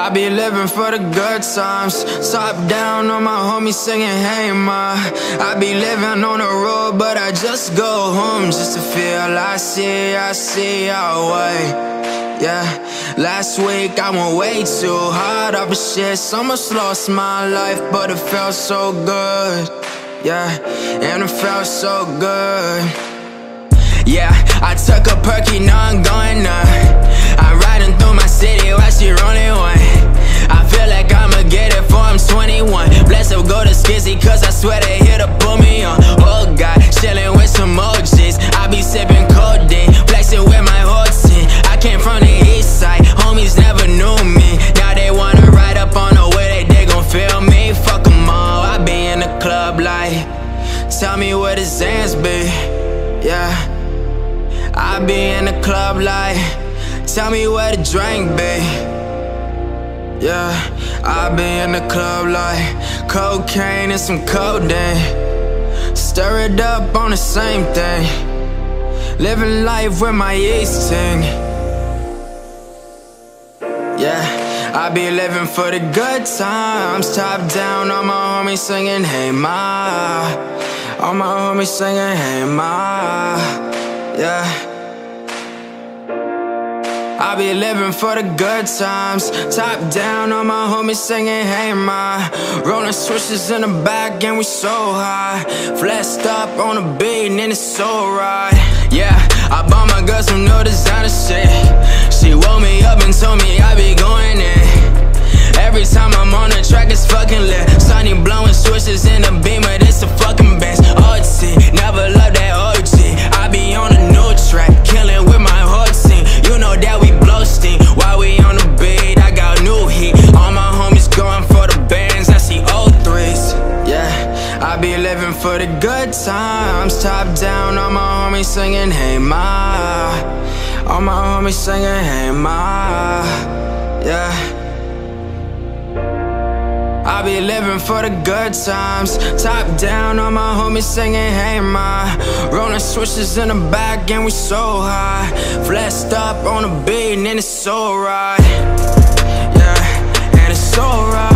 I be living for the good times. Top down on my homies singing, hey ma. I be living on the road, but I just go home just to feel I see, I see our way. Yeah, last week I went way too hard off of shit. So Almost lost my life, but it felt so good. Yeah, and it felt so good. Yeah, I took a perky, now I'm going up. I'm riding through my city, why she rolling one? Go cause I swear they here to put me on. Oh God, chillin' with some OGs. I be sipping codeine, flexing with my whole team. I came from the east side, homies never knew me. Now they wanna ride up on the way, they, they gon' feel me. Fuck them all, I be in the club like, tell me where the Zans be. Yeah. I be in the club like, tell me where the drink be. I be in the club like cocaine and some codeine. Stir it up on the same thing. Living life with my yeast ting. Yeah, I be living for the good times. Top down, all my homies singing, hey ma. All my homies singing, hey ma. Yeah. I be living for the good times. Top down, all my homies singing, hey ma. Rolling switches in the back, and we so high. Flexed up on the beat, and it's so right. Yeah, I bought my girl some new designer shit. She woke me up and told me be living for the good times. Top down, all my homies singing, hey ma. All my homies singing, hey ma. Yeah. I be living for the good times. Top down, all my homies singing, hey ma. Rolling switches in the back, and we so high. Flexed up on the beat, and it's so right. Yeah, and it's so right.